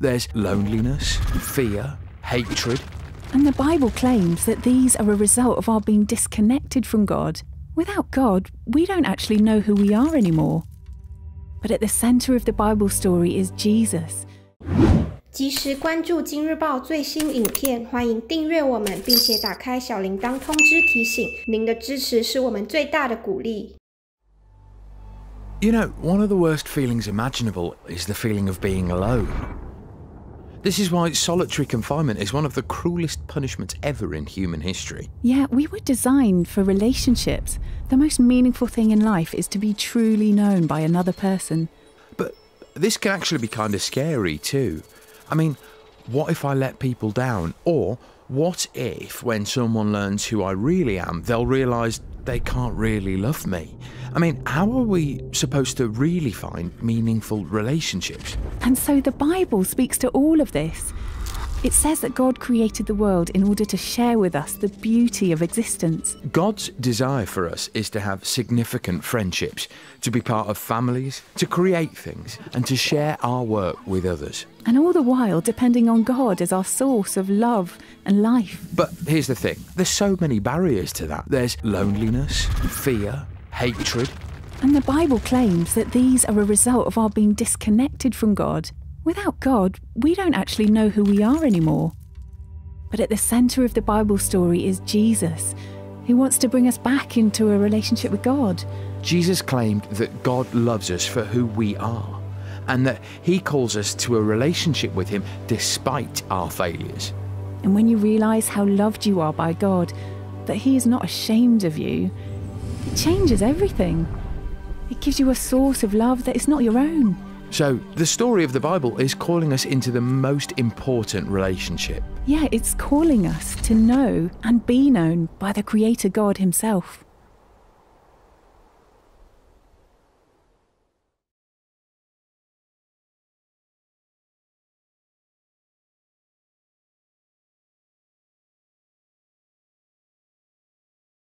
There's loneliness, fear, hatred. And the Bible claims that these are a result of our being disconnected from God. Without God, we don't actually know who we are anymore. But at the centre of the Bible story is Jesus. 及时关注今日报最新影片，欢迎订阅我们，并且打开小铃铛通知提醒。您的支持是我们最大的鼓励。You know, one of the worst feelings imaginable is the feeling of being alone. This is why solitary confinement is one of the cruelest punishments ever in human history. Yeah, we were designed for relationships. The most meaningful thing in life is to be truly known by another person. But this can actually be kind of scary too. I mean, what if I let people down? Or what if, when someone learns who I really am, they'll realise they can't really love me? I mean, how are we supposed to really find meaningful relationships? And so the Bible speaks to all of this. It says that God created the world in order to share with us the beauty of existence. God's desire for us is to have significant friendships, to be part of families, to create things, and to share our work with others. And all the while depending on God as our source of love and life. But here's the thing there's so many barriers to that. There's loneliness, fear, hatred. And the Bible claims that these are a result of our being disconnected from God. Without God, we don't actually know who we are anymore. But at the centre of the Bible story is Jesus, who wants to bring us back into a relationship with God. Jesus claimed that God loves us for who we are, and that He calls us to a relationship with Him despite our failures. And when you realise how loved you are by God, that He is not ashamed of you, it changes everything. It gives you a source of love that is not your own. So, the story of the Bible is calling us into the most important relationship. Yeah, it's calling us to know and be known by the Creator God Himself.